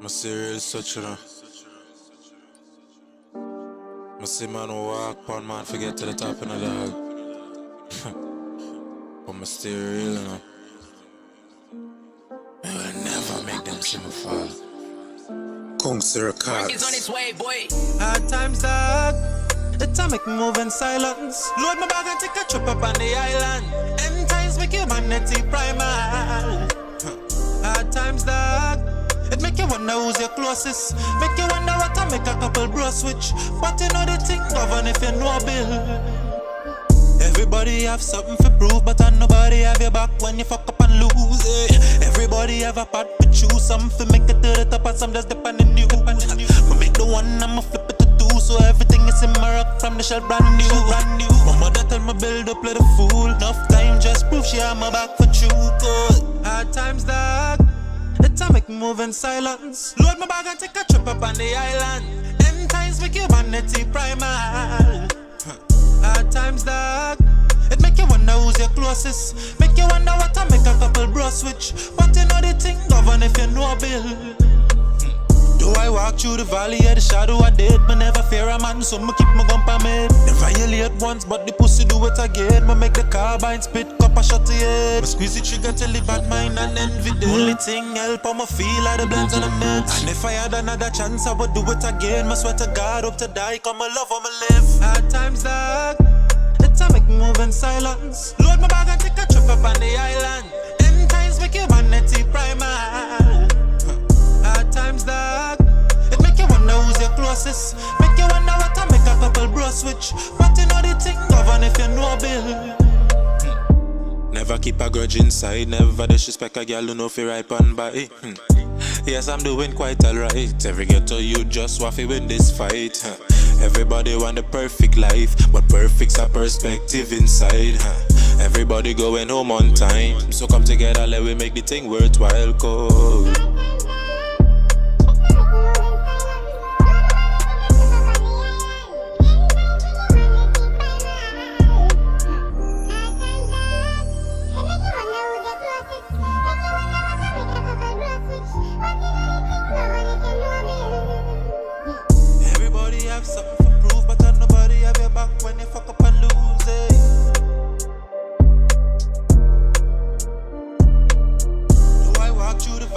I'm serious such you know. I see man walk on man forget to the top of the dog. but I'm still real you know. I will never make them see me fall. Kung Sir He's on his way, boy. Hard times, dog. Atomic move in silence. Load my bag and take a trip up on the island. End times make humanity primal. Hard times, dog. Wonder who's your closest. Make you wonder what I make a couple bro switch. But you know the thing govern if you know Bill. Everybody have something for prove, but I nobody have your back when you fuck up and lose it. Everybody have a part to choose, some for make it to the top and some just depending on you. But make the one, I'ma flip it to two, so everything is in my rock from the shell brand new. Brand new. My mother tell me build up, let a fool. Enough time just prove she have my back for true. Hard times, dog. Atomic move in silence. Load my bag and take a trip up on the island. End times make humanity primal. Hard times, dog. It make you wonder who's your closest. Make you wonder what I make a couple bro switch. But you know the thing govern if you know a Bill. Hmm. Do I walk through the valley of the shadow I did? Me never fear a man, so me keep my gun me. They violate once, but the pussy do it again. Me make the carbine spit, shot to head. Me squeeze the trigger till the bad mind and envy dead. Only thing help I'ma feel like the blends and the meds. And if I had another chance, I would do it again. Me swear to God, hope to die, come my love, I'ma live. Hard times, dog. Atomic move in silence. Load my bag and take a trip up on the island. End times make you humanity primal. Hard times, dog. It make you wonder who's your closest. Make you wonder what I make a couple bro switch. Never keep a grudge inside, never disrespect a girl who know fi ripe and by. Hmm. Yes, I'm doing quite alright. Every ghetto you just waffy win this fight. huh. Everybody want the perfect life, but perfect's a perspective inside. huh. Everybody going home on time, so come together, let we make the thing worthwhile. Cause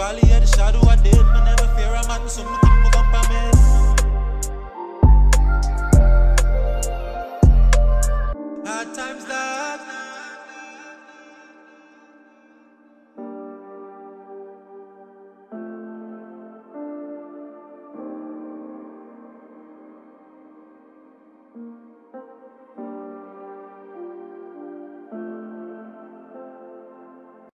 valley of the shadow I did? but never fear a man, so